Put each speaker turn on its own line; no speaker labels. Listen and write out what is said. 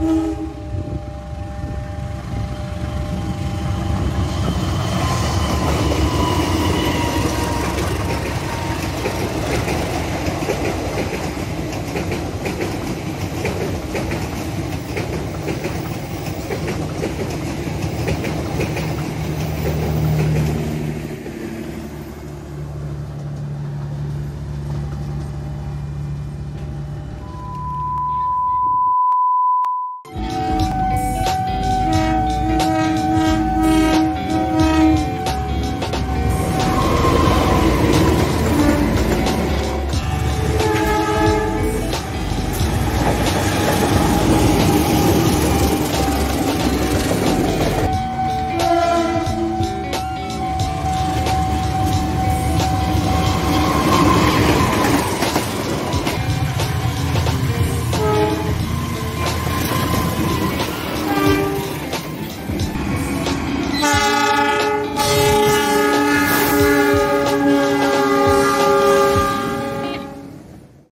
Música